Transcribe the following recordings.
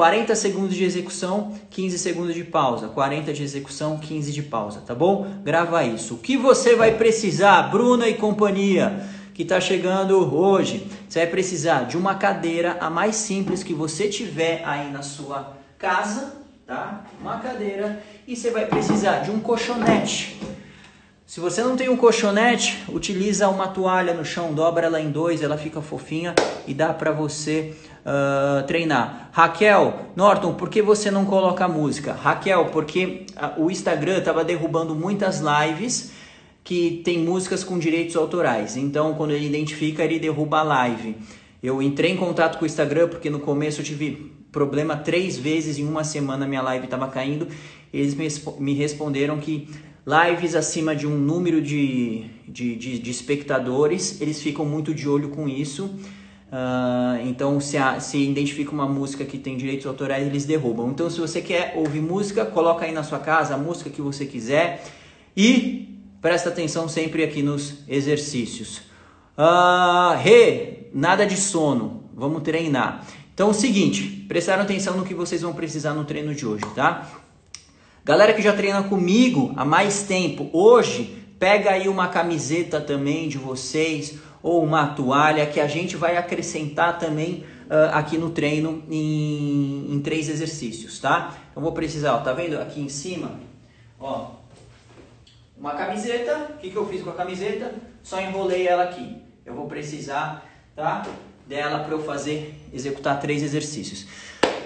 40 segundos de execução, 15 segundos de pausa. 40 de execução, 15 de pausa, tá bom? Grava isso. O que você vai precisar, Bruna e companhia, que está chegando hoje? Você vai precisar de uma cadeira, a mais simples que você tiver aí na sua casa, tá? Uma cadeira. E você vai precisar de um colchonete. Se você não tem um colchonete, utiliza uma toalha no chão, dobra ela em dois, ela fica fofinha e dá para você uh, treinar. Raquel, Norton, por que você não coloca música? Raquel, porque uh, o Instagram estava derrubando muitas lives que tem músicas com direitos autorais. Então, quando ele identifica, ele derruba a live. Eu entrei em contato com o Instagram porque no começo eu tive problema três vezes em uma semana minha live estava caindo. Eles me responderam que lives acima de um número de, de, de, de espectadores, eles ficam muito de olho com isso. Uh, então, se, a, se identifica uma música que tem direitos autorais, eles derrubam. Então, se você quer ouvir música, coloca aí na sua casa a música que você quiser e presta atenção sempre aqui nos exercícios. Uh, re, nada de sono, vamos treinar. Então, é o seguinte, prestaram atenção no que vocês vão precisar no treino de hoje, tá? Galera que já treina comigo há mais tempo, hoje pega aí uma camiseta também de vocês ou uma toalha que a gente vai acrescentar também uh, aqui no treino em, em, três exercícios, tá? Eu vou precisar, ó, tá vendo aqui em cima? Ó, uma camiseta, o que, que eu fiz com a camiseta? Só enrolei ela aqui. Eu vou precisar, tá? Dela para eu fazer, executar três exercícios.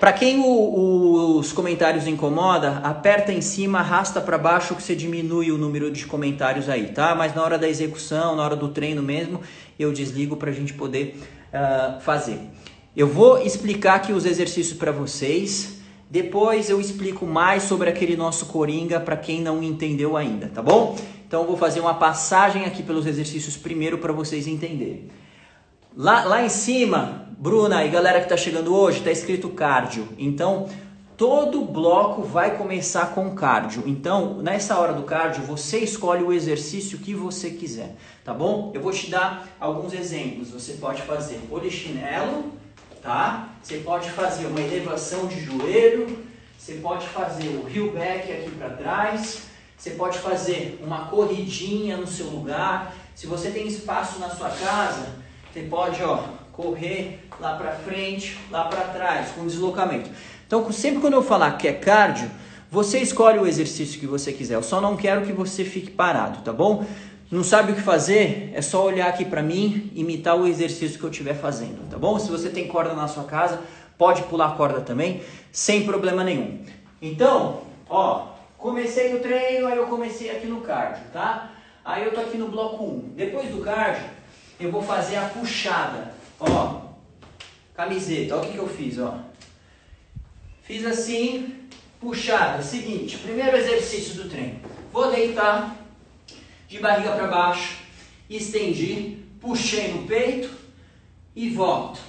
Para quem o, o, os comentários incomoda, aperta em cima, arrasta para baixo que você diminui o número de comentários aí, tá? Mas na hora da execução, na hora do treino mesmo, eu desligo para a gente poder uh, fazer. Eu vou explicar aqui os exercícios para vocês. Depois eu explico mais sobre aquele nosso coringa para quem não entendeu ainda, tá bom? Então eu vou fazer uma passagem aqui pelos exercícios primeiro para vocês entenderem. Lá, lá em cima, Bruna e galera que está chegando hoje, está escrito cardio. Então, todo bloco vai começar com cardio. Então, nessa hora do cardio, você escolhe o exercício que você quiser, tá bom? Eu vou te dar alguns exemplos. Você pode fazer polichinelo, tá? Você pode fazer uma elevação de joelho, você pode fazer o heel back aqui para trás, você pode fazer uma corridinha no seu lugar. Se você tem espaço na sua casa, você pode, ó, correr lá para frente, lá para trás, com deslocamento. Então, sempre quando eu falar que é cardio, você escolhe o exercício que você quiser. Eu só não quero que você fique parado, tá bom? Não sabe o que fazer? É só olhar aqui para mim, imitar o exercício que eu estiver fazendo, tá bom? Se você tem corda na sua casa, pode pular corda também, sem problema nenhum. Então, ó, comecei o treino, aí eu comecei aqui no cardio, tá? Aí eu tô aqui no bloco 1. Depois do cardio, eu vou fazer a puxada. Ó, camiseta, olha o que, eu fiz, ó. Fiz assim, puxada. Seguinte, primeiro exercício do treino. Vou deitar de barriga para baixo, estendi, puxei no peito e volto.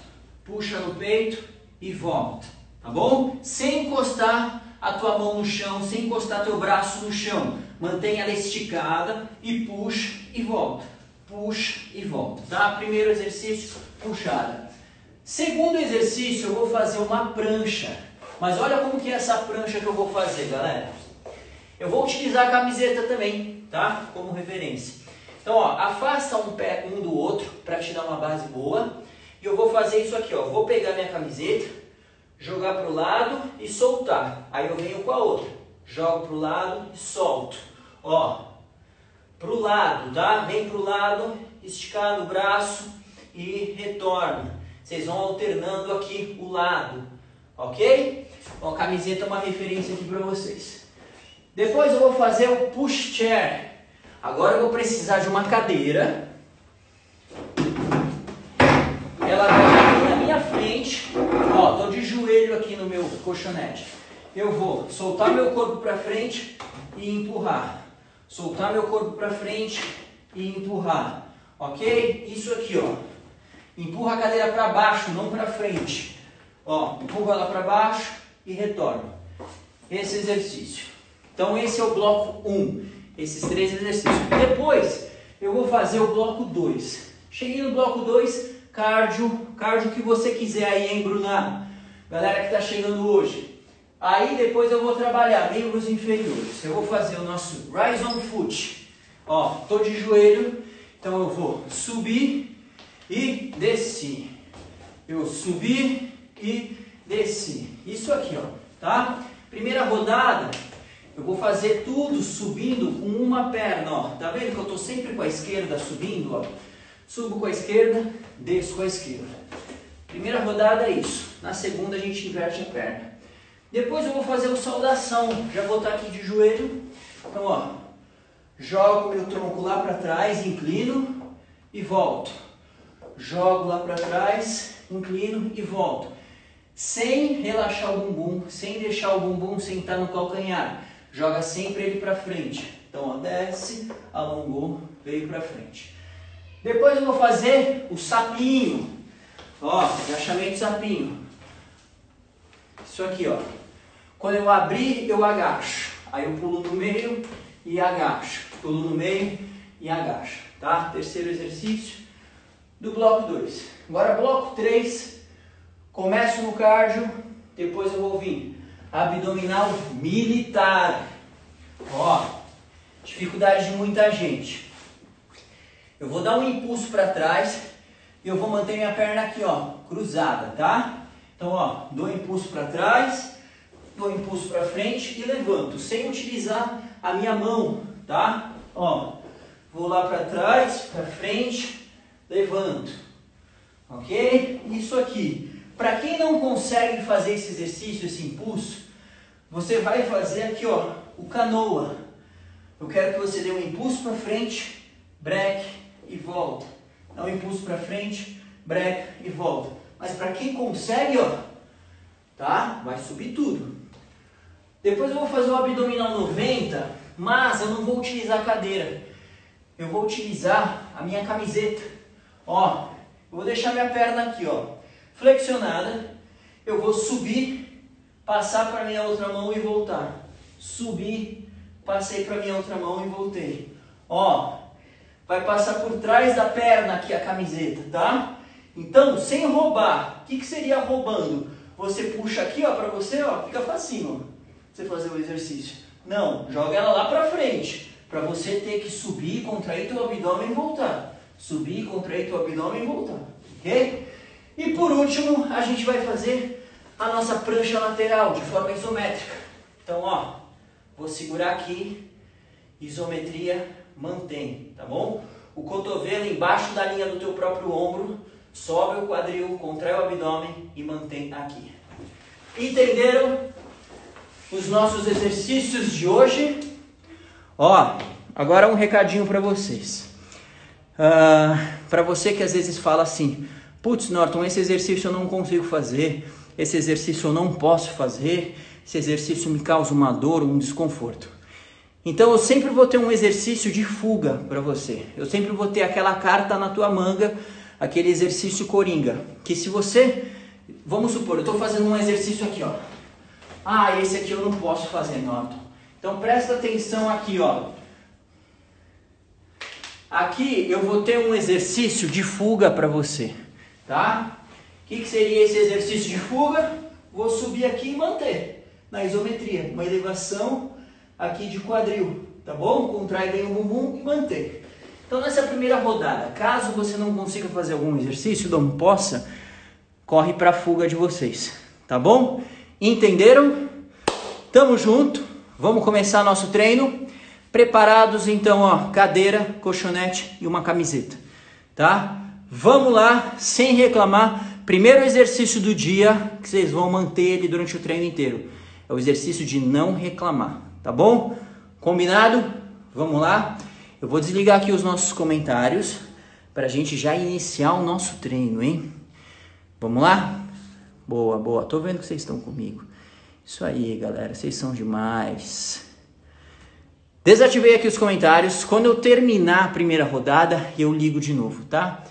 Puxa no peito e volta, tá bom? Sem encostar a tua mão no chão, sem encostar teu braço no chão. Mantenha ela esticada e puxa e volta puxa e volta, tá? Primeiro exercício, puxada. Segundo exercício, eu vou fazer uma prancha. Mas olha como que é essa prancha que eu vou fazer, galera. Eu vou utilizar a camiseta também, tá? Como referência. Então, ó, afasta um pé um do outro para te dar uma base boa. E eu vou fazer isso aqui, ó. Vou pegar minha camiseta, jogar para o lado e soltar. Aí eu venho com a outra. Jogo para o lado e solto. Ó, para o lado, tá? Vem para o lado, esticando o braço e retorna. Vocês vão alternando aqui o lado, ok? Bom, a camiseta é uma referência aqui para vocês. Depois eu vou fazer o push chair. Agora eu vou precisar de uma cadeira. Ela vai aqui na minha frente. Ó, tô de joelho aqui no meu colchonete. Eu vou soltar meu corpo para frente e empurrar soltar meu corpo para frente e empurrar, ok? Isso aqui, ó. Empurra a cadeira para baixo, não para frente. Ó, empurra ela para baixo e retorna. Esse exercício. Então esse é o bloco 1, esses três exercícios. Depois eu vou fazer o bloco 2. Cheguei no bloco 2, cardio, cardio que você quiser aí, hein, Bruna? galera que está chegando hoje. Aí depois eu vou trabalhar membros inferiores. Eu vou fazer o nosso Rise on Foot. Ó, tô de joelho, então eu vou subir e descer. Eu subir e descer. Isso aqui, ó, tá? Primeira rodada, eu vou fazer tudo subindo com uma perna, ó. Tá vendo que eu tô sempre com a esquerda subindo, ó? Subo com a esquerda, desço com a esquerda. Primeira rodada é isso. Na segunda a gente inverte a perna. Depois eu vou fazer o saudação. Já vou estar aqui de joelho. Então, ó, jogo meu tronco lá para trás, inclino e volto. Jogo lá para trás, inclino e volto. Sem relaxar o bumbum, sem deixar o bumbum sentar no calcanhar. Joga sempre ele para frente. Então, ó, desce, alongou, veio para frente. Depois eu vou fazer o sapinho. Ó, agachamento sapinho. Isso aqui, ó. Quando eu abrir, eu agacho. Aí eu pulo no meio e agacho. Pulo no meio e agacho. Tá? Terceiro exercício do bloco 2. Agora, bloco 3. Começo no cardio. Depois eu vou vir abdominal militar. Ó, dificuldade de muita gente. Eu vou dar um impulso para trás e eu vou manter minha perna aqui, ó, cruzada, tá? Então, ó, dou impulso para trás dou impulso para frente e levanto, sem utilizar a minha mão, tá? Ó, vou lá para trás, para frente, levanto, ok? Isso aqui. Para quem não consegue fazer esse exercício, esse impulso, você vai fazer aqui, ó, o canoa. Eu quero que você dê um impulso para frente, break e volta. Dá um impulso para frente, break e volta. Mas para quem consegue, ó, tá? Vai subir tudo. Depois eu vou fazer o abdominal 90, mas eu não vou utilizar a cadeira. Eu vou utilizar a minha camiseta. Ó, eu vou deixar minha perna aqui, ó, flexionada. Eu vou subir, passar para minha outra mão e voltar. Subir, passei para minha outra mão e voltei. Ó, vai passar por trás da perna aqui a camiseta, tá? Então, sem roubar. O que, que seria roubando? Você puxa aqui, ó, para você, ó, fica facinho, ó você fazer o exercício. Não, joga ela lá para frente, para você ter que subir, contrair teu abdômen e voltar. Subir, contrair teu abdômen e voltar, ok? E por último, a gente vai fazer a nossa prancha lateral de forma isométrica. Então, ó, vou segurar aqui, isometria, mantém, tá bom? O cotovelo embaixo da linha do teu próprio ombro, sobe o quadril, contrai o abdômen e mantém aqui. Entenderam? Os nossos exercícios de hoje. Ó, agora um recadinho para vocês. Uh, ah, para você que às vezes fala assim, putz, Norton, esse exercício eu não consigo fazer, esse exercício eu não posso fazer, esse exercício me causa uma dor, um desconforto. Então eu sempre vou ter um exercício de fuga para você. Eu sempre vou ter aquela carta na tua manga, aquele exercício coringa, que se você, vamos supor, eu estou fazendo um exercício aqui, ó. Ah, esse aqui eu não posso fazer, Norton. Então presta atenção aqui, ó. Aqui eu vou ter um exercício de fuga para você, tá? O que, que seria esse exercício de fuga? Vou subir aqui e manter na isometria, uma elevação aqui de quadril, tá bom? Contrai bem o bumbum e manter. Então nessa primeira rodada, caso você não consiga fazer algum exercício, não possa, corre para a fuga de vocês, tá bom? Entenderam? Tamo junto. Vamos começar nosso treino. Preparados então, ó, cadeira, colchonete e uma camiseta, tá? Vamos lá, sem reclamar. Primeiro exercício do dia que vocês vão manter ele durante o treino inteiro. É o exercício de não reclamar, tá bom? Combinado? Vamos lá. Eu vou desligar aqui os nossos comentários para a gente já iniciar o nosso treino, hein? Vamos lá? Boa, boa. Tô vendo que vocês estão comigo. Isso aí, galera. Vocês são demais. Desativei aqui os comentários. Quando eu terminar a primeira rodada, eu ligo de novo, tá?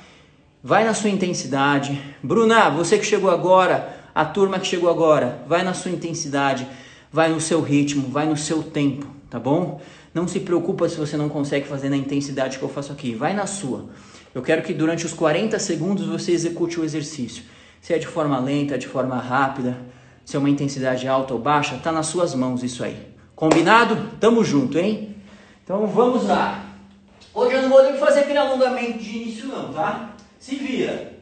Vai na sua intensidade. Bruna, você que chegou agora, a turma que chegou agora, vai na sua intensidade, vai no seu ritmo, vai no seu tempo, tá bom? Não se preocupa se você não consegue fazer na intensidade que eu faço aqui, vai na sua. Eu quero que durante os 40 segundos você execute o exercício se é de forma lenta, de forma rápida, se é uma intensidade alta ou baixa, tá nas suas mãos isso aí. Combinado? Tamo junto, hein? Então vamos lá. Hoje eu não vou nem fazer aquele alongamento de início não, tá? Se vira.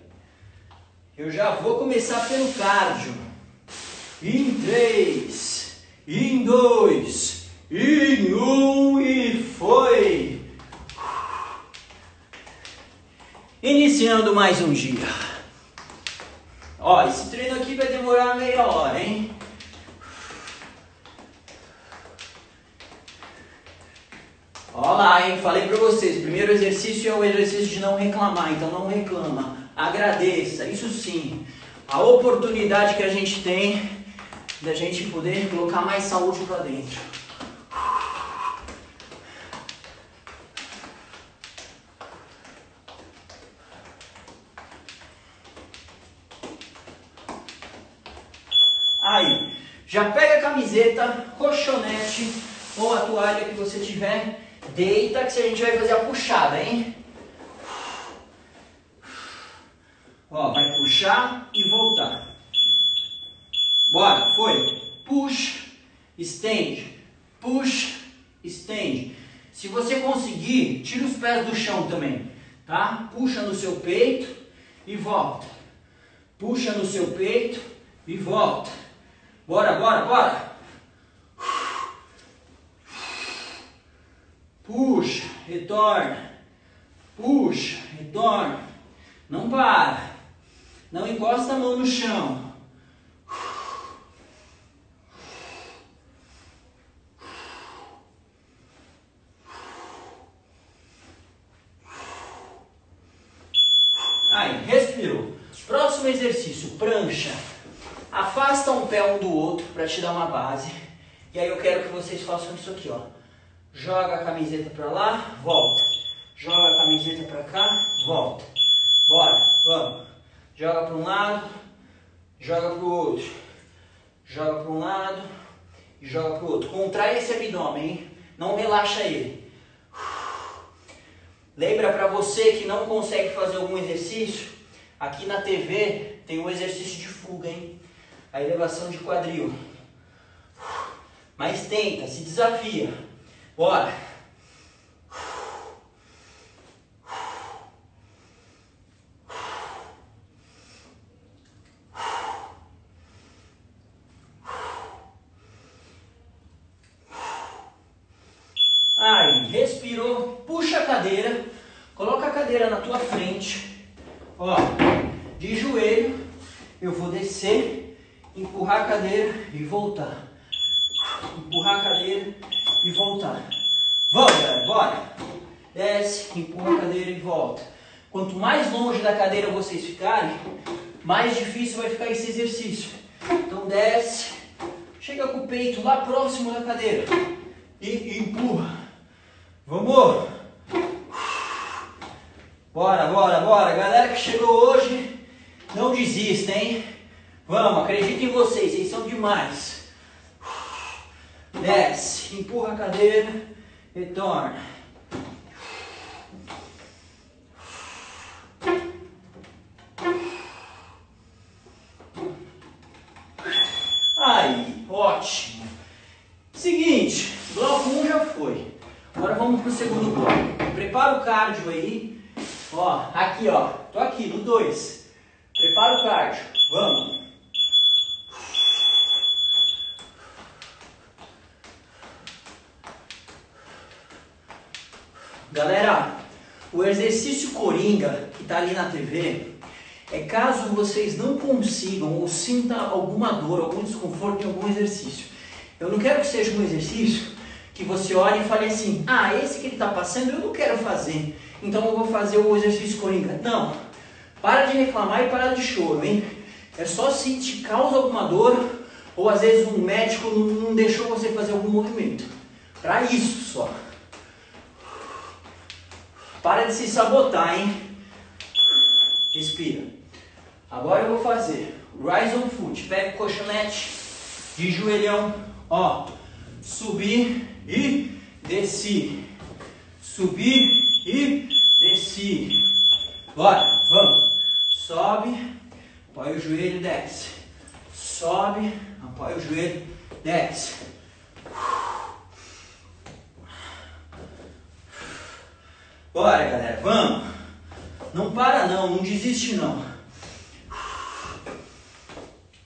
Eu já vou começar pelo cardio. Em 3, em 2, em 1 um, e foi! Iniciando mais um dia. Ó, esse treino aqui vai demorar meia hora, hein? Ó lá, hein? Falei pra vocês, primeiro exercício é o exercício de não reclamar, então não reclama. Agradeça, isso sim. A oportunidade que a gente tem da gente poder colocar mais saúde para dentro. Aí, já pega a camiseta, colchonete ou a toalha que você tiver Deita que a gente vai fazer a puxada, hein? Ó, vai puxar e voltar. Bora, foi. Puxa, estende. Puxa, estende. Se você conseguir, tira os pés do chão também, tá? Puxa no seu peito e volta. Puxa no seu peito e volta. Bora, bora, bora. Puxa, retorna. Puxa, retorna. Não para. Não encosta a mão no chão. Aí, respirou. Próximo exercício, prancha. Afasta um pé um do outro para te dar uma base. E aí eu quero que vocês façam isso aqui, ó. Joga a camiseta para lá, volta. Joga a camiseta para cá, volta. Bora, vamos. Joga para um lado, joga para o outro. Joga para um lado e joga para o outro. Contrai esse abdômen, hein? Não relaxa ele. Lembra para você que não consegue fazer algum exercício? Aqui na TV tem um exercício de fuga, hein? A elevação de quadril. Mas tenta, se desafia. Bora. Aí, respirou, puxa a cadeira, coloca a cadeira na tua frente. Ó, de joelho, eu vou descer, empurrar a cadeira e voltar. Empurrar a cadeira e voltar. Vamos, galera, bora. Desce, empurra a cadeira e volta. Quanto mais longe da cadeira vocês ficarem, mais difícil vai ficar esse exercício. Então desce, chega com o peito lá próximo da cadeira e, e empurra. Vamos! Bora, bora, bora. Galera que chegou hoje, não desista, hein? Vamos, acredito em vocês, vocês são demais. Desce, empurra a cadeira, retorna. Aí, ótimo. Seguinte, bloco 1 um já foi. Agora vamos pro segundo bloco. Prepara o cardio aí. Ó, aqui ó, tô aqui no 2. Prepara o cardio, vamos. Galera, o exercício coringa que está ali na TV é caso vocês não consigam ou sinta alguma dor, algum desconforto em algum exercício. Eu não quero que seja um exercício que você olhe e fale assim: ah, esse que ele está passando eu não quero fazer, então eu vou fazer o exercício coringa. Não, para de reclamar e para de choro, hein? É só se te causa alguma dor ou às vezes um médico não deixou você fazer algum movimento. Para isso só. Para de se sabotar, hein? Respira. Agora eu vou fazer Rise on Foot. Pega o colchonete de joelhão. Ó. Subir e desci. Subir e desci. Bora, vamos. Sobe. Põe o joelho desce. Sobe, apoia o joelho, desce. Bora, galera, vamos. Não para não, não desiste não.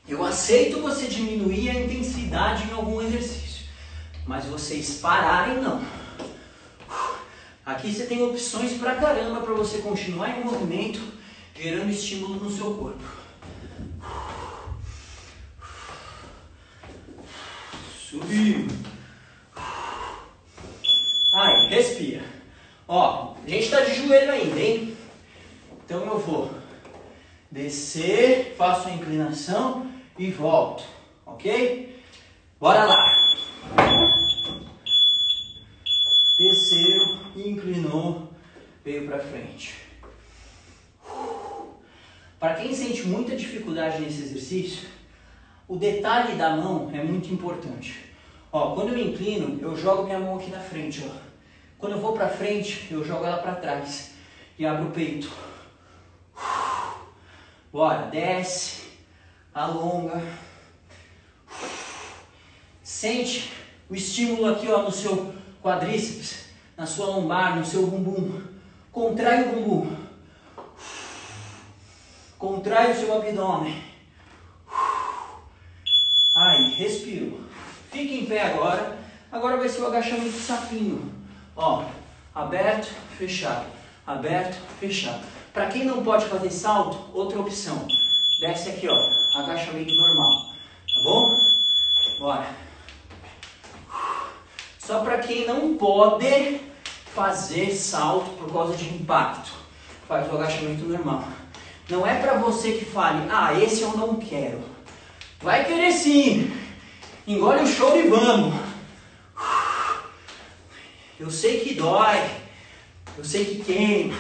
Eu aceito você diminuir a intensidade em algum exercício, mas vocês pararem não. Aqui você tem opções pra caramba para você continuar em movimento, gerando estímulo no seu corpo. Subiu. Aí, respira. Ó, a gente tá de joelho ainda, hein? Então eu vou descer, faço a inclinação e volto, ok? Bora lá. Desceu, inclinou, veio para frente. Para quem sente muita dificuldade nesse exercício, o detalhe da mão é muito importante. Ó, quando eu inclino, eu jogo minha mão aqui na frente, ó. Quando eu vou para frente, eu jogo ela para trás e abro o peito. Bora, desce, alonga. Sente o estímulo aqui ó, no seu quadríceps, na sua lombar, no seu bumbum. Contrai o bumbum. Contrai o seu abdômen. Aí, respiro. Fique em pé agora. Agora vai ser o agachamento sapinho. Ó, aberto, fechado. Aberto, fechado. Para quem não pode fazer salto, outra opção. Desce aqui, ó. Agachamento normal. Tá bom? Bora. Só para quem não pode fazer salto por causa de impacto. Faz o agachamento normal. Não é para você que fale, ah, esse eu não quero. Vai querer sim. Engole o show e vamos. Eu sei que dói. Eu sei que queima.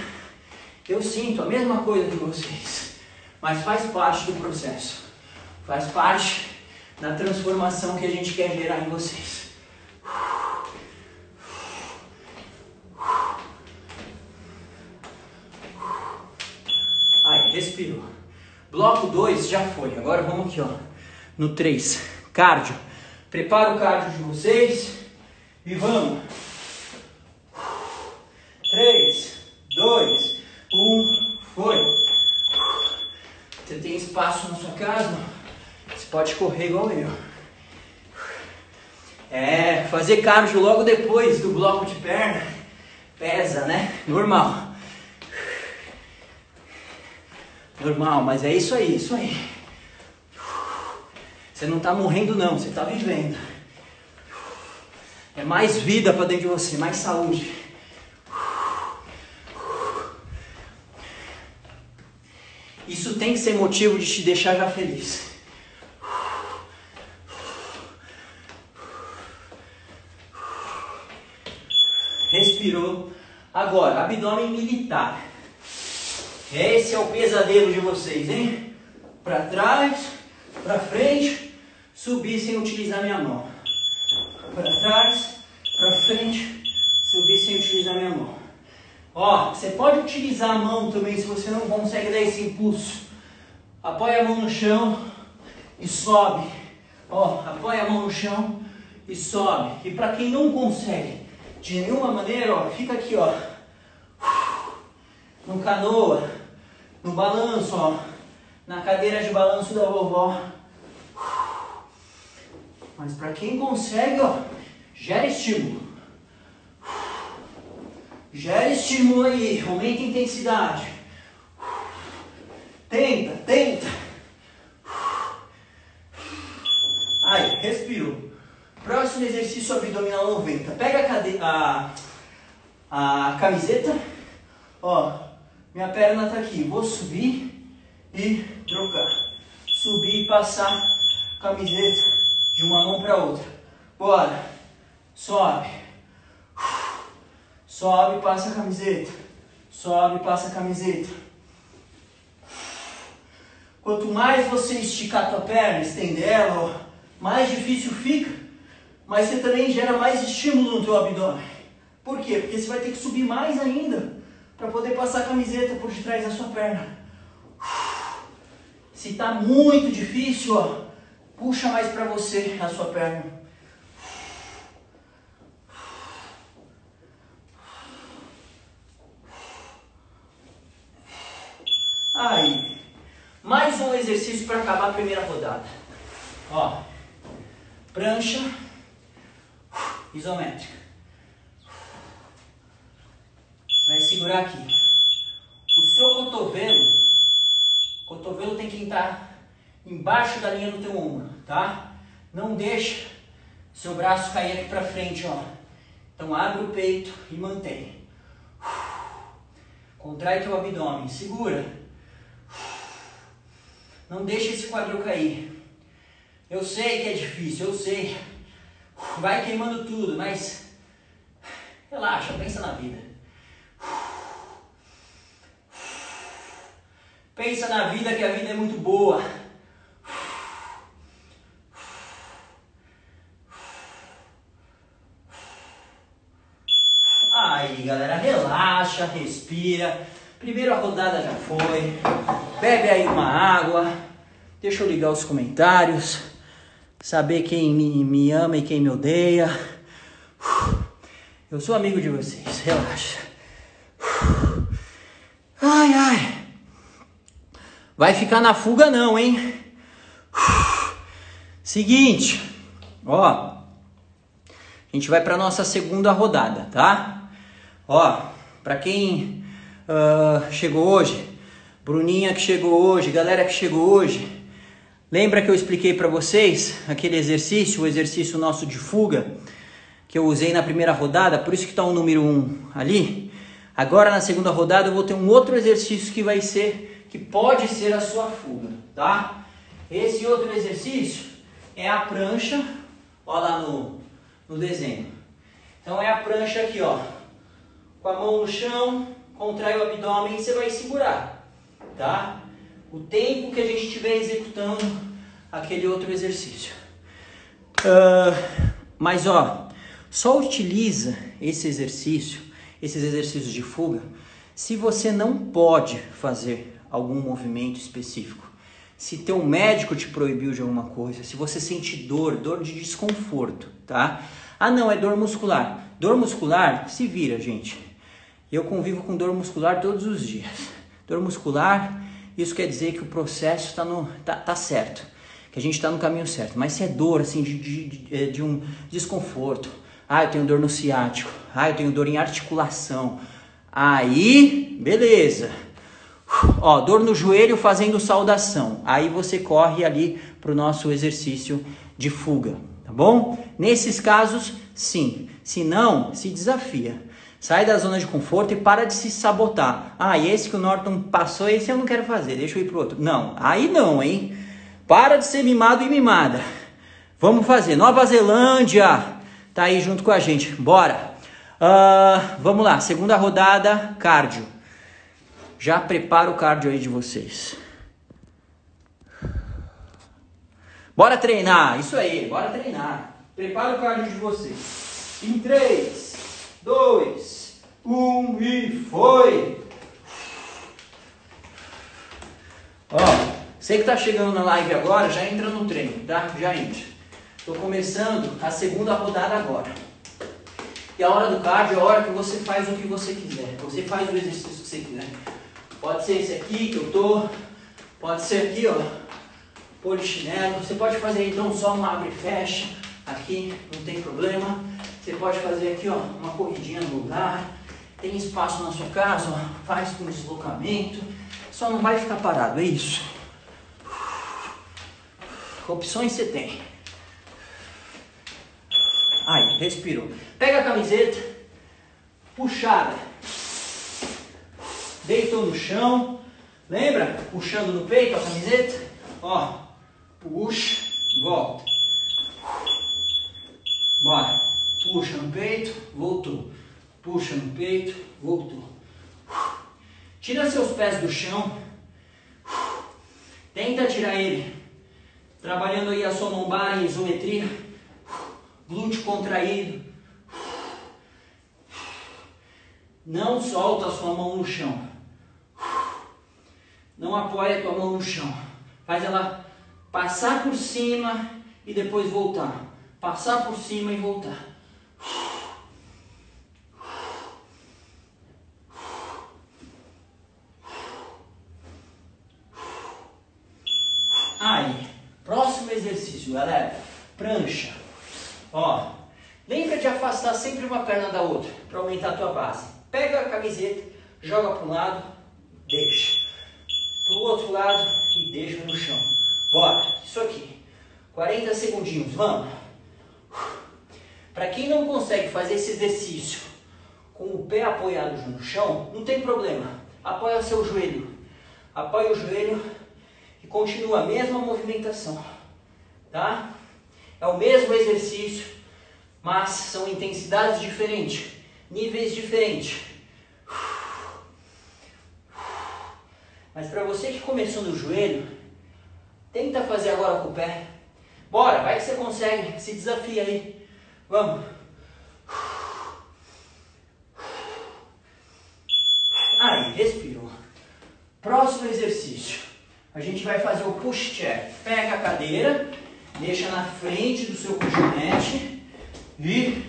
Eu sinto a mesma coisa que vocês. Mas faz parte do processo. Faz parte da transformação que a gente quer gerar em vocês. Aí, respirou. Bloco 2 já foi. Agora vamos aqui, ó. No 3. Cardio. Prepara o cardio de vocês. E vamos. 3, 2, 1, foi. Você tem espaço na sua casa? Você pode correr igual eu. É, fazer cardio logo depois do bloco de perna pesa, né? Normal. Normal, mas é isso aí, isso aí. Você não está morrendo não, você está vivendo. É mais vida para dentro de você, mais saúde. Isso tem que ser motivo de te deixar já feliz. Respirou. Agora, abdômen militar. Esse é o pesadelo de vocês, hein? Para trás, para frente, subir sem utilizar minha mão. Para trás, para frente, subir sem utilizar minha mão. Ó, você pode utilizar a mão também se você não consegue dar esse impulso. Apoia a mão no chão e sobe. Ó, apoia a mão no chão e sobe. E para quem não consegue de nenhuma maneira, ó, fica aqui, ó. No canoa, no balanço, ó. Na cadeira de balanço da vovó. Mas para quem consegue, ó, gera estímulo. Gera estímulo aí, aumenta a intensidade. Tenta, tenta. Aí, respirou. Próximo exercício abdominal 90. Pega a, cade... a, a camiseta. Ó, minha perna tá aqui. Vou subir e trocar. Subir e passar camiseta de uma mão para outra. Bora. Sobe. Sobe, passa a camiseta. Sobe, passa a camiseta. Quanto mais você esticar a tua perna, estender ela, mais difícil fica. Mas você também gera mais estímulo no teu abdômen. Por quê? Porque você vai ter que subir mais ainda para poder passar a camiseta por detrás da sua perna. Se está muito difícil, ó, Puxa mais para você a sua perna. Aí. Mais um exercício para acabar a primeira rodada. Ó. Prancha isométrica. Você vai segurar aqui. O seu cotovelo, o cotovelo tem que entrar embaixo da linha do teu ombro, tá? Não deixa seu braço cair aqui para frente, ó. Então abre o peito e mantém. Contrai teu abdômen, segura. Não deixa esse quadril cair. Eu sei que é difícil, eu sei. Vai queimando tudo, mas relaxa, pensa na vida. Pensa na vida que a vida é muito boa. Aí, galera, relaxa, respira. Primeira rodada já foi. Bebe aí uma água. Deixa eu ligar os comentários. Saber quem me, me ama e quem me odeia. Eu sou amigo de vocês, relaxa. Ai, ai. Vai ficar na fuga não, hein? Seguinte, ó. A gente vai para nossa segunda rodada, tá? Ó, para quem uh, chegou hoje, Bruninha que chegou hoje, galera que chegou hoje, lembra que eu expliquei para vocês aquele exercício, o exercício nosso de fuga que eu usei na primeira rodada, por isso que está o número 1 um ali. Agora na segunda rodada eu vou ter um outro exercício que vai ser, que pode ser a sua fuga, tá? Esse outro exercício é a prancha, ó lá no, no desenho. Então é a prancha aqui, ó, com a mão no chão, contrai o abdômen e você vai segurar, tá? O tempo que a gente estiver executando aquele outro exercício. Uh, mas ó, só utiliza esse exercício, esses exercícios de fuga, se você não pode fazer algum movimento específico. Se teu médico te proibiu de alguma coisa, se você sente dor, dor de desconforto, tá? Ah, não, é dor muscular. Dor muscular, se vira, gente. Eu convivo com dor muscular todos os dias. Dor muscular, isso quer dizer que o processo está tá, tá certo, que a gente está no caminho certo. Mas se é dor, assim, de, de, de, de um desconforto, ah, eu tenho dor no ciático, ah, eu tenho dor em articulação, aí, beleza. Ó, dor no joelho fazendo saudação. Aí você corre ali para o nosso exercício de fuga, tá bom? Nesses casos, sim. Se não, se desafia. Sai da zona de conforto e para de se sabotar. Ah, e esse que o Norton passou, esse eu não quero fazer, deixa eu ir pro outro. Não, aí não, hein? Para de ser mimado e mimada. Vamos fazer. Nova Zelândia tá aí junto com a gente. Bora. Uh, vamos lá, segunda rodada, cardio. Já prepara o cardio aí de vocês. Bora treinar, isso aí, bora treinar. Prepara o cardio de vocês. Em 3, 2, um e foi! Ó, você que tá chegando na live agora, já entra no treino, tá? Já entra. Tô começando a segunda rodada agora. E a hora do cardio é a hora que você faz o que você quiser. Você faz o exercício que você quiser. Pode ser esse aqui que eu tô, pode ser aqui, ó, polichinelo. Você pode fazer então só uma abre e fecha aqui, não tem problema. Você pode fazer aqui, ó, uma corridinha no lugar tem espaço na sua casa, faz com deslocamento, só não vai ficar parado, é isso. Opções você tem. Respirou. Pega a camiseta, puxada. Deitou no chão. Lembra? Puxando no peito a camiseta. Ó, puxa, volta. Bora. Puxa no peito, voltou puxa no peito, voltou. Tira seus pés do chão. Tenta tirar ele. Trabalhando aí a sua lombar em isometria. Glúteo contraído. Não solta a sua mão no chão. Não apoia a tua mão no chão. Faz ela Passar por cima e depois voltar. Passar por cima e voltar. Aí, próximo exercício, galera. Prancha. Afastar sempre uma perna da outra para aumentar a tua base. Pega a camiseta, joga para um lado, deixa. Para o outro lado e deixa no chão. Bora, isso aqui. 40 segundinhos, vamos. Para quem não consegue fazer esse exercício com o pé apoiado no chão, não tem problema. Apoia o seu joelho. Apoia o joelho e continua a mesma movimentação. Tá? É o mesmo exercício, mas são intensidades diferentes, níveis diferentes. Mas para você que começou no joelho, tenta fazer agora com o pé. Bora, vai que você consegue, se desafia aí. Vamos. Aí, respirou. Próximo exercício. A gente vai fazer o push chair. Pega a cadeira, deixa na frente do seu colchonete e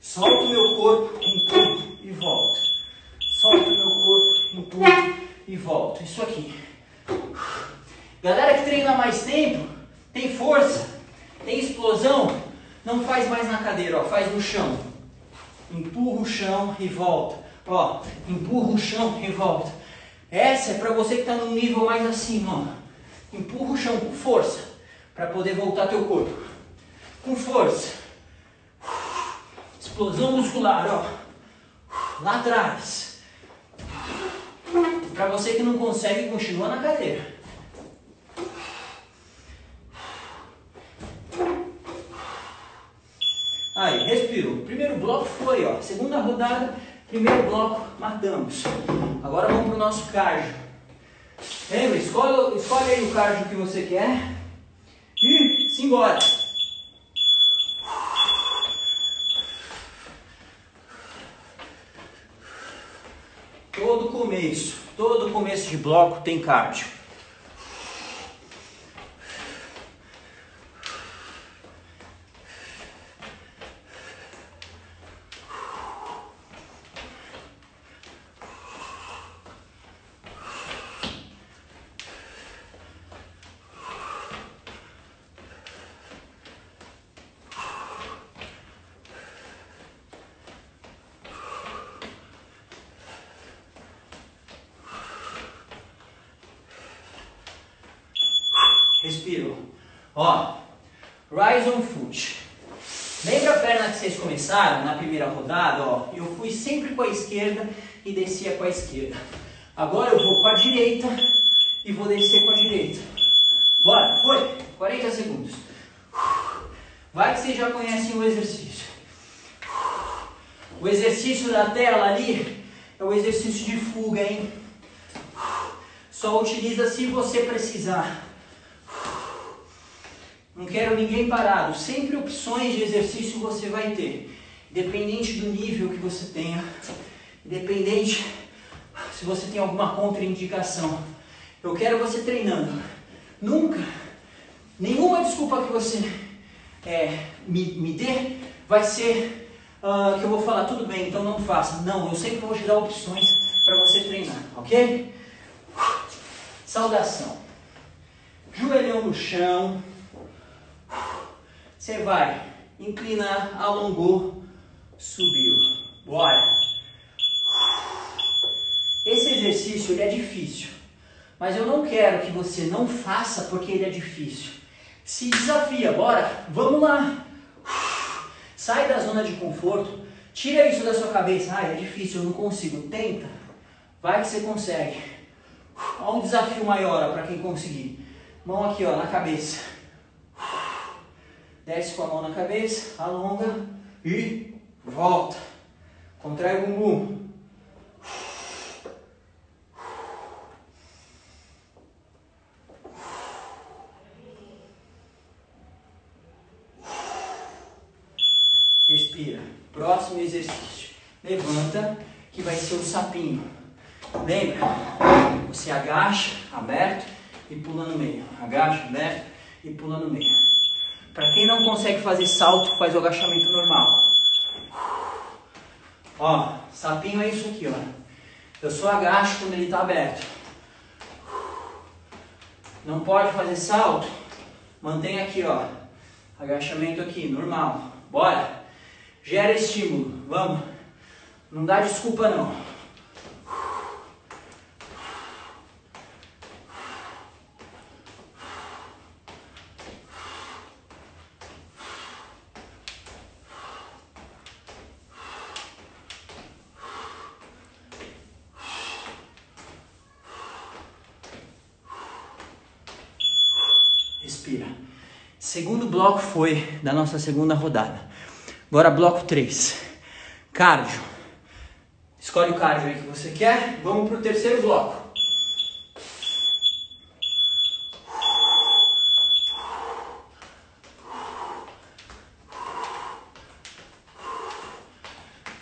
solta o meu corpo, empurro e volta. Solta o meu corpo, empurro e volta. Isso aqui. Galera que treina mais tempo, tem força, tem explosão, não faz mais na cadeira, ó, faz no chão. Empurra o chão e volta. Ó, empurra o chão e volta. Essa é para você que está num nível mais acima. Ó. Empurra o chão com força para poder voltar teu corpo. Com força. Explosão muscular, ó. Lá atrás. Para você que não consegue, continua na cadeira. Aí, respirou. Primeiro bloco foi, ó. Segunda rodada, primeiro bloco, matamos. Agora vamos para o nosso cardio. Lembra? Escolhe, escolhe aí o cardio que você quer. E simbora. Todo começo, todo começo de bloco tem cardio. Respirou. Ó, rise on foot. Lembra a perna que vocês começaram na primeira rodada? Ó, eu fui sempre com a esquerda e descia com a esquerda. Agora eu vou com a direita e vou descer com a direita. Bora, foi. 40 segundos. Vai que vocês já conhecem o exercício. O exercício da tela ali é o exercício de fuga, hein? Só utiliza se você precisar. Não quero ninguém parado. Sempre opções de exercício você vai ter. Independente do nível que você tenha. Se você tem alguma contraindicação. Eu quero você treinando. Nunca, nenhuma desculpa que você é, me, me dê vai ser uh, que eu vou falar tudo bem, então não faça. Não, eu sempre vou te dar opções para você treinar, ok? Saudação. Joelhão no chão. Você vai inclinar, alongou, subiu. Bora. Esse exercício ele é difícil, mas eu não quero que você não faça porque ele é difícil. Se desafia, bora, vamos lá. Sai da zona de conforto, tira isso da sua cabeça. Ah, é difícil, eu não consigo. Tenta, vai que você consegue. Olha um desafio maior para quem conseguir. Mão aqui ó, na cabeça. Desce com a mão na cabeça, alonga e volta. Contrai o bumbum. Respira. Próximo exercício. Levanta, que vai ser o sapinho. Lembra? Você agacha, aberto e pula no meio. Agacha, aberto e pula no meio. Para quem não consegue fazer salto, faz o agachamento normal. Ó, sapinho é isso aqui, ó. Eu só agacho quando ele está aberto. Não pode fazer salto? Mantém aqui, ó. Agachamento aqui, normal. Bora. Gera estímulo. Vamos. Não dá desculpa não. Respira. Segundo bloco foi da nossa segunda rodada. Agora bloco 3. Cardio. Escolhe o cardio aí que você quer. Vamos para o terceiro bloco.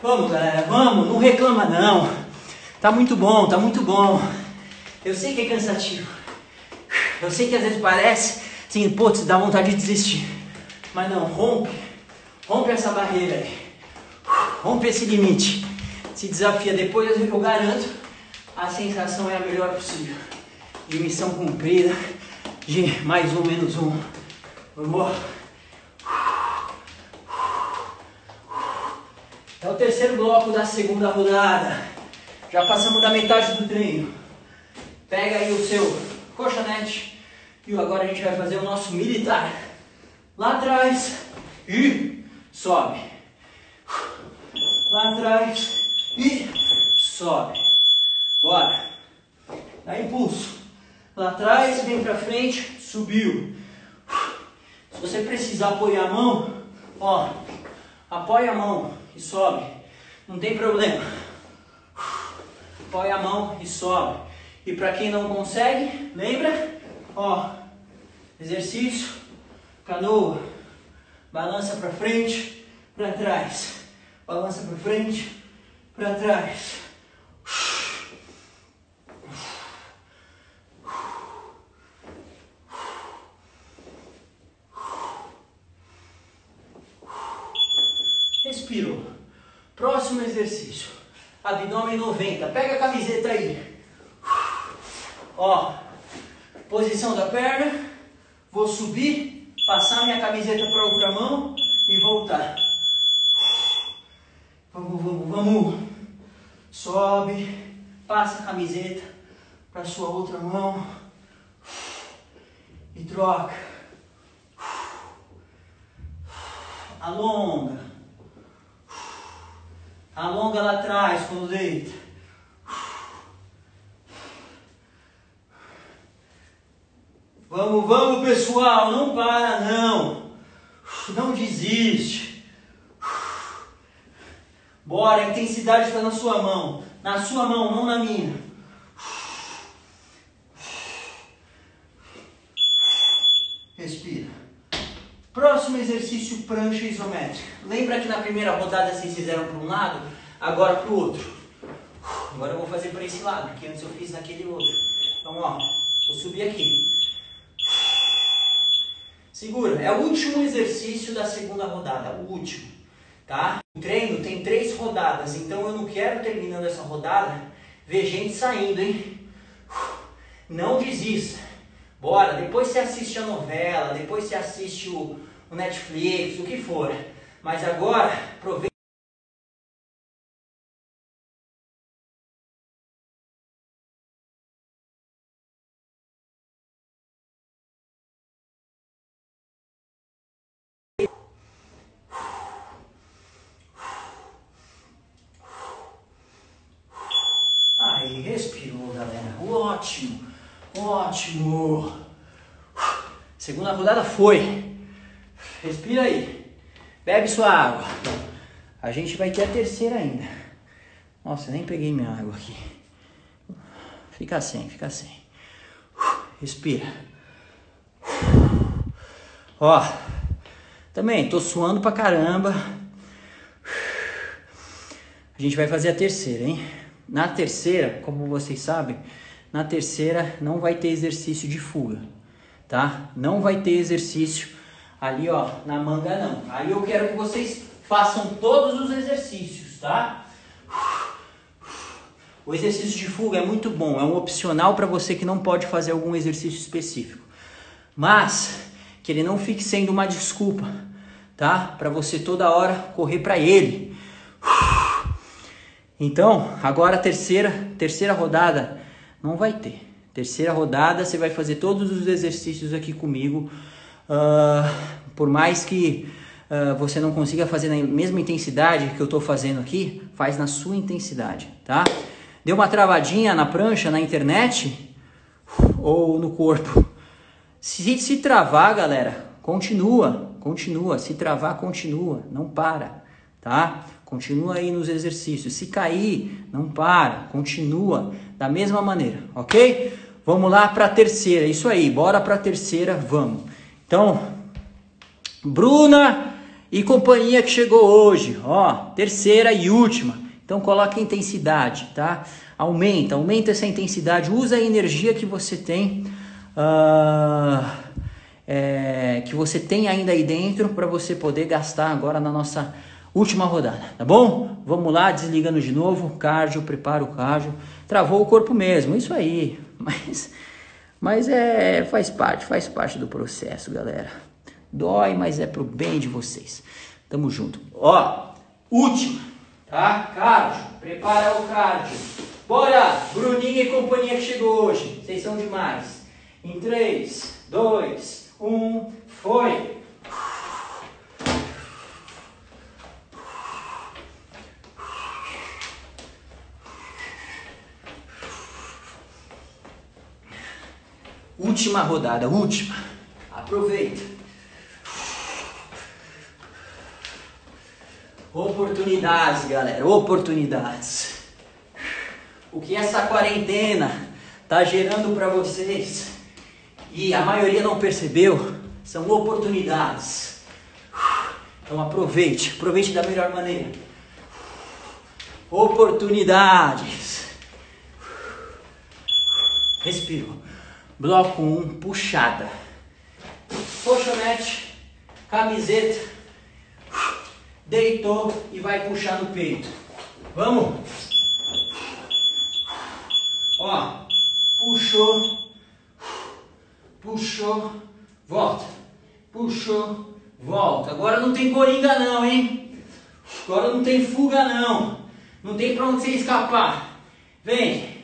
Vamos, galera, vamos, não reclama não. Tá muito bom, tá muito bom. Eu sei que é cansativo. Eu sei que às vezes parece assim, putz, dá vontade de desistir. Mas não, rompe. Rompe essa barreira aí. Rompe esse limite. Se desafia. Depois eu garanto, a sensação é a melhor possível. De missão cumprida. De mais um, menos um. Vamos. É o terceiro bloco da segunda rodada. Já passamos da metade do treino. Pega aí o seu colchonete. E agora a gente vai fazer o nosso militar. Lá atrás. E sobe. Lá atrás. E sobe. Bora. Dá impulso. Lá atrás, vem pra frente. Subiu. Se você precisar apoiar a mão, ó. Apoia a mão e sobe. Não tem problema. Apoia a mão e sobe. E para quem não consegue, lembra? Ó, exercício, canoa, balança para frente, para trás, balança para frente, para trás. Respirou. Próximo exercício. Abdômen 90. Pega a camiseta aí. Ó, posição da perna. Vou subir, passar minha camiseta para outra mão e voltar. Vamos, vamos, vamos. Sobe, passa a camiseta para sua outra mão e troca. Alonga. Alonga lá atrás quando deita. Vamos, vamos pessoal, não para não. Não desiste. Bora, a intensidade está na sua mão. Na sua mão, não na minha. Respira. Próximo exercício, prancha isométrica. Lembra que na primeira rodada vocês fizeram para um lado, agora para o outro. Agora eu vou fazer para esse lado, porque antes eu fiz naquele outro. Então, ó, vou subir aqui. Segura. É o último exercício da segunda rodada, o último, tá? O treino tem três rodadas, então eu não quero terminando essa rodada ver gente saindo, hein? Não desista. Bora, depois você assiste a novela, depois você assiste o, o Netflix, o que for. Mas agora, aproveita. Aí, respirou, galera. Ótimo, ótimo. Segunda rodada foi. Respira aí. Bebe sua água. A gente vai ter a terceira ainda. Nossa, nem peguei minha água aqui. Fica sem, fica sem. Respira. Ó, também tô suando pra caramba. A gente vai fazer a terceira, hein? Na terceira, como vocês sabem, na terceira não vai ter exercício de fuga, tá? Não vai ter exercício ali, ó, na manga não. Aí eu quero que vocês façam todos os exercícios, tá? O exercício de fuga é muito bom, é um opcional para você que não pode fazer algum exercício específico. Mas que ele não fique sendo uma desculpa, tá? Para você toda hora correr para ele. Então, agora a terceira, terceira rodada não vai ter. Terceira rodada, você vai fazer todos os exercícios aqui comigo. Uh, por mais que uh, você não consiga fazer na mesma intensidade que eu estou fazendo aqui, faz na sua intensidade, tá? Deu uma travadinha na prancha, na internet ou no corpo? Se, se travar, galera, continua, continua. Se travar, continua, não para, tá? Continua aí nos exercícios. Se cair, não para, continua da mesma maneira, ok? Vamos lá para a terceira, isso aí, bora para a terceira, vamos. Então, Bruna e companhia que chegou hoje, ó, terceira e última. Então coloca intensidade, tá? Aumenta, aumenta essa intensidade, usa a energia que você tem uh, é, que você tem ainda aí dentro para você poder gastar agora na nossa última rodada, tá bom? Vamos lá, desligando de novo, cardio, prepara o cardio, travou o corpo mesmo, isso aí, mas, mas é, faz parte, faz parte do processo, galera. Dói, mas é pro bem de vocês. Tamo junto. Ó, última, tá? Cardio, prepara o cardio. Bora, Bruninha e companhia que chegou hoje. Vocês são demais. Em 3, 2, 1, foi! Última rodada, última. Aproveita. Oportunidades, galera, oportunidades. O que essa quarentena tá gerando para vocês e a maioria não percebeu, são oportunidades. Então aproveite, aproveite da melhor maneira. Oportunidades. Respiro. Bloco 1, um, puxada. Colchonete, camiseta. Deitou e vai puxar no peito. Vamos? Ó, puxou puxou, volta, puxou, volta. Agora não tem coringa não, hein? Agora não tem fuga não. Não tem pra onde você escapar. Vem,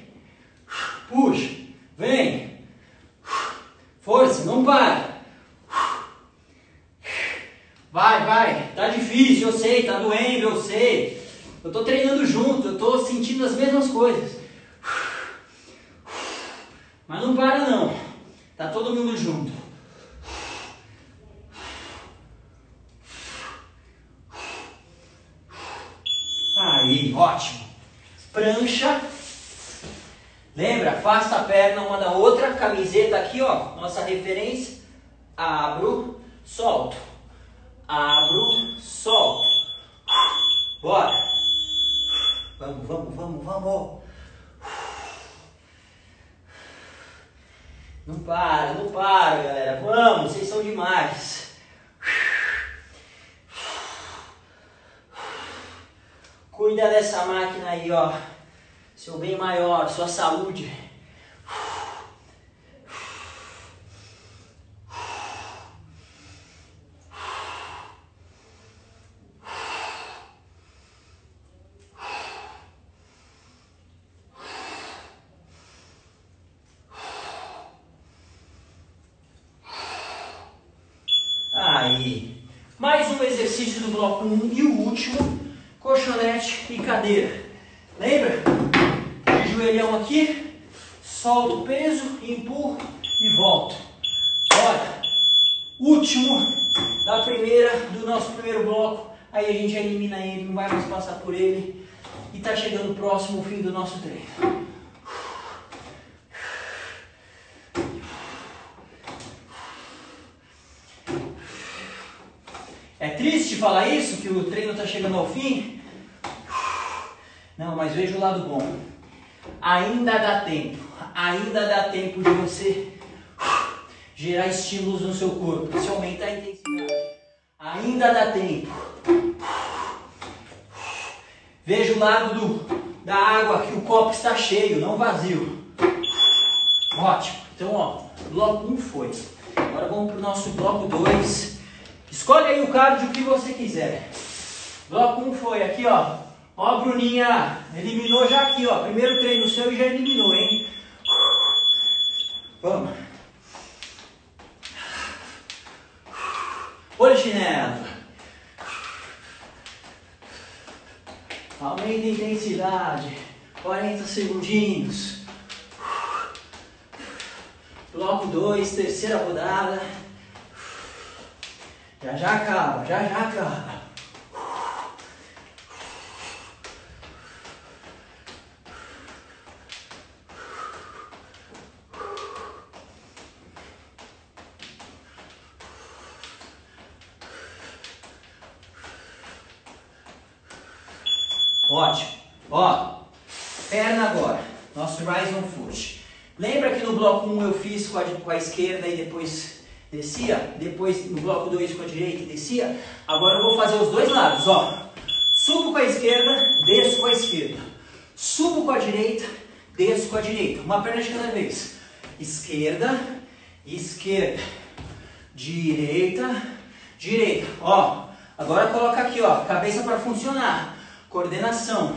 puxa, vem. Força, não para. Vai, vai. Tá difícil, eu sei. Tá doendo, eu sei. Eu tô treinando junto, eu tô sentindo as mesmas coisas. Mas não para não. Tá todo mundo junto. Aí, ótimo. Prancha. Lembra? Afasta a perna uma da outra. Camiseta aqui, ó. Nossa referência. Abro, solto. Abro, solto. Bora. Vamos, vamos, vamos, vamos. Não para, não para, galera. Vamos, vocês são demais. Cuida dessa máquina aí, ó. Seu bem maior, sua saúde. bloco 1 um, e o último, colchonete e cadeira. Lembra? De joelhão aqui, solta o peso, empurro e volta. Bora! Último da primeira, do nosso primeiro bloco. Aí a gente elimina ele, não vai mais passar por ele. E tá chegando próximo o fim do nosso treino. É triste falar isso, que o treino está chegando ao fim? Não, mas veja o lado bom. Ainda dá tempo, ainda dá tempo de você gerar estímulos no seu corpo. Isso aumenta a intensidade. Ainda dá tempo. Veja o lado do, da água que o copo está cheio, não vazio. Ótimo. Então, ó, bloco 1 um foi. Agora vamos para o nosso bloco 2. Escolhe aí o cardio que você quiser. Bloco 1 um foi aqui, ó. Ó, Bruninha, eliminou já aqui, ó. Primeiro treino seu e já eliminou, hein? Vamos. Polichinelo. Aumenta a intensidade. 40 segundinhos. Bloco 2, terceira rodada. Já já acaba, já já acaba. Ótimo. Ó, perna agora. Nosso rise on foot. Lembra que no bloco 1 eu fiz com a, com a esquerda e depois descia? Depois no bloco 2 com a direita e descia? Agora eu vou fazer os dois lados, ó. Subo com a esquerda, desço com a esquerda. Subo com a direita, desço com a direita. Uma perna de cada vez. Esquerda, esquerda. Direita, direita. Ó, agora coloca aqui, ó, cabeça para funcionar. Coordenação.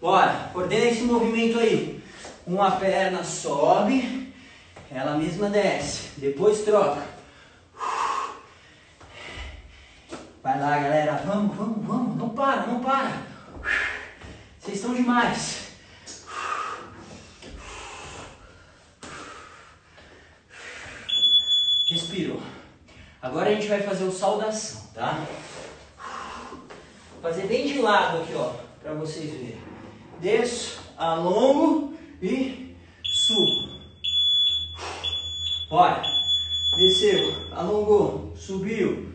Bora, coordena esse movimento aí. Uma perna sobe, ela mesma desce. Depois troca. Vai lá, galera. Vamos, vamos, vamos. Não para, não para. Vocês estão demais. Respirou. Agora a gente vai fazer o saudação, tá? Fazer bem de lado aqui, ó, para vocês verem. Desço, alongo e subo. Bora. Desceu, alongou, subiu.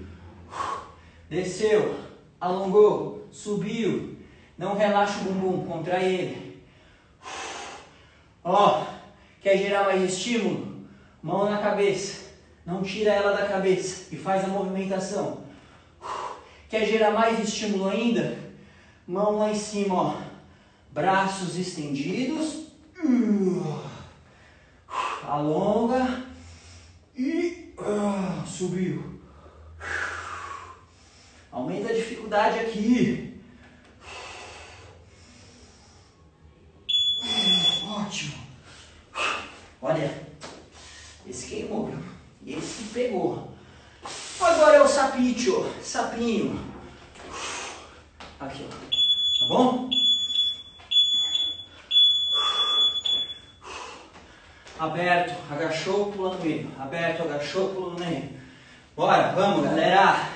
Desceu, alongou, subiu. Não relaxa o bumbum, contrai ele. Ó, quer gerar mais estímulo? Mão na cabeça. Não tira ela da cabeça e faz a movimentação. Quer gerar mais estímulo ainda? Mão lá em cima, ó. Braços estendidos. Alonga. E uh, subiu. Aumenta a dificuldade aqui. Ótimo. Olha, esse queimou, viu? E esse pegou. Agora é o sapinho, sapinho. Aqui, ó. Tá bom? Aberto, agachou, pula no meio. Aberto, agachou, pula no meio. Bora, vamos, galera.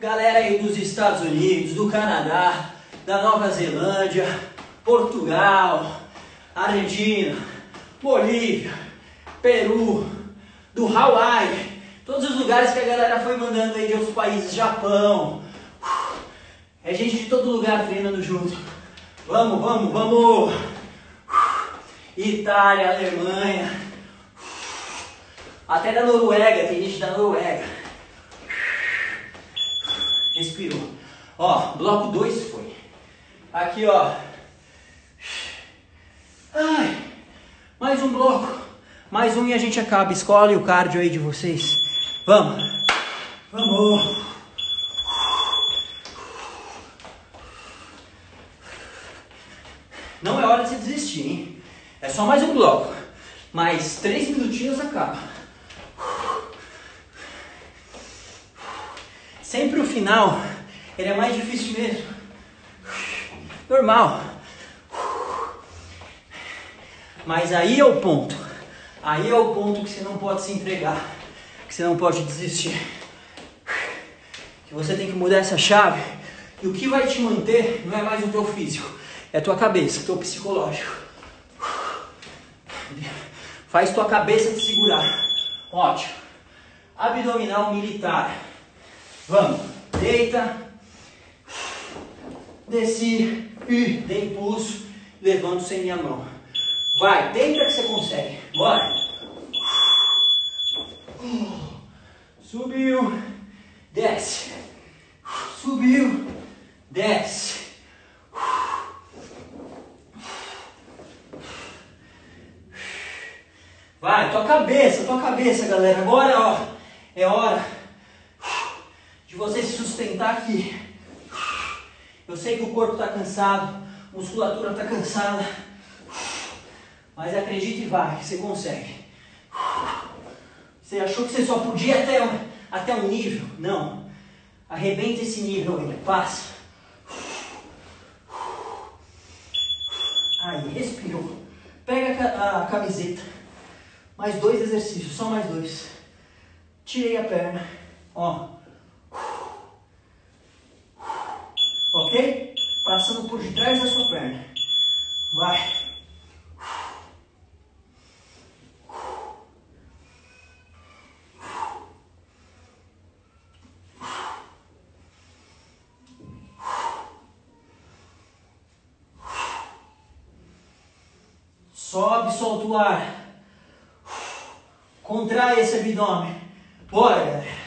Galera aí dos Estados Unidos, do Canadá, da Nova Zelândia, Portugal, Argentina, Bolívia, Peru, do Hawaii, todos os lugares que a galera foi mandando aí de outros países, Japão. É gente de todo lugar treinando junto. Vamos, vamos, vamos! Itália, Alemanha, até da Noruega, tem gente da Noruega. Respirou. Ó, bloco 2 foi. Aqui, ó. Ai, mais um bloco. Mais um e a gente acaba. Escolhe o cardio aí de vocês. Vamos. Vamos. Não é hora de se desistir, hein? É só mais um bloco. Mais três minutinhos acaba. Sempre o final, ele é mais difícil mesmo. Normal. Mas aí é o ponto. Aí é o ponto que você não pode se entregar. Que você não pode desistir. Que você tem que mudar essa chave. E o que vai te manter não é mais o teu físico. É a tua cabeça, o teu psicológico. Faz tua cabeça te segurar. Ótimo. Abdominal militar. Vamos. Deita. Desci. E dei impulso. Levanto sem minha mão. Vai, tenta que você consegue. Bora. Subiu, desce. Subiu, desce. Vai, tua cabeça, tua cabeça, galera. Agora, ó, é hora de você se sustentar aqui. Eu sei que o corpo está cansado, a musculatura está cansada, mas acredite e vai, você consegue. Você achou que você só podia até, até um nível? Não. Arrebenta esse nível aí, passa. Aí, respirou. Pega a, a camiseta. Mais dois exercícios, só mais dois. Tirei a perna. Ó. Ok? Passando por detrás da sua perna. Vai. Sobe, solta o ar. Contrai esse abdômen. Bora, galera.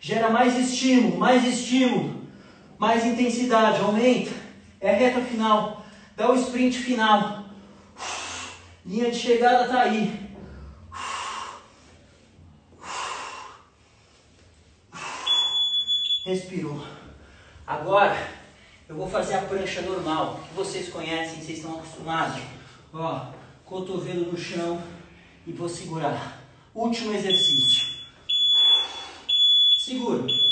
Gera mais estímulo, mais estímulo. Mais intensidade, aumenta. É a reta final. Dá o sprint final. Linha de chegada tá aí. Respirou. Agora eu vou fazer a prancha normal, que vocês conhecem, vocês estão acostumados. Ó, cotovelo no chão e vou segurar. Último exercício. Segura.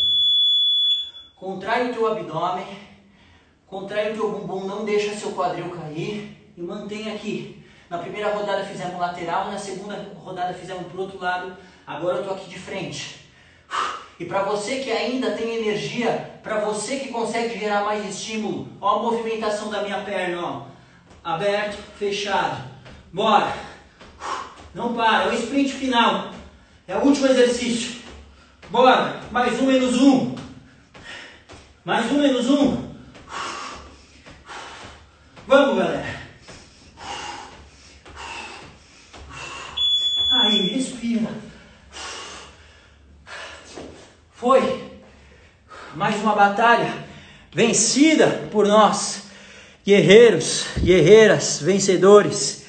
Contrai o teu abdômen, contrai o teu bumbum, não deixa seu quadril cair e mantém aqui. Na primeira rodada fizemos lateral, na segunda rodada fizemos pro outro lado. Agora eu tô aqui de frente. E para você que ainda tem energia, para você que consegue gerar mais estímulo, ó a movimentação da minha perna, ó. Aberto, fechado. Bora. Não para, é o sprint final. É o último exercício. Bora. Mais um menos um. Mais um menos um. Vamos, galera. Aí, respira. Foi mais uma batalha vencida por nós, guerreiros, guerreiras, vencedores.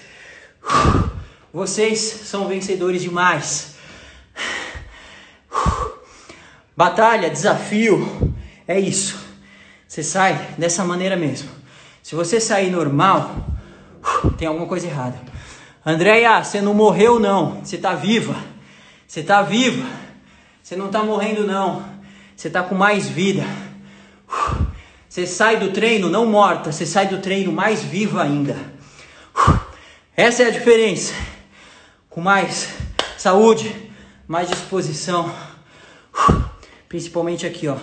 Vocês são vencedores demais. Batalha, desafio, é isso. Você sai dessa maneira mesmo. Se você sair normal, tem alguma coisa errada. Andréia, você não morreu não, você está viva. Você está viva. Você não está morrendo, não. Você está com mais vida. Você sai do treino não morta, você sai do treino mais viva ainda. Essa é a diferença. Com mais saúde, mais disposição. Principalmente aqui, ó.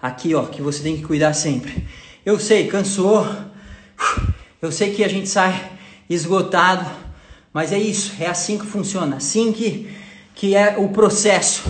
Aqui, ó, que você tem que cuidar sempre. Eu sei, cansou. Eu sei que a gente sai esgotado, mas é isso, é assim que funciona. Assim que que é o processo.